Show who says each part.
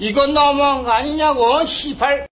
Speaker 1: 이건 너무한 거 아니냐고, 시팔.